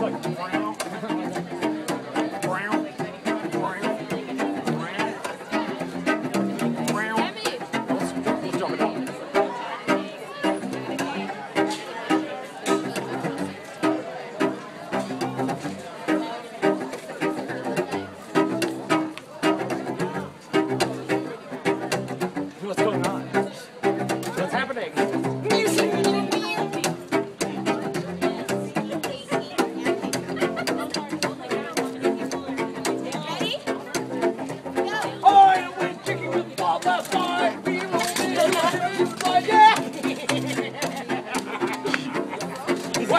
like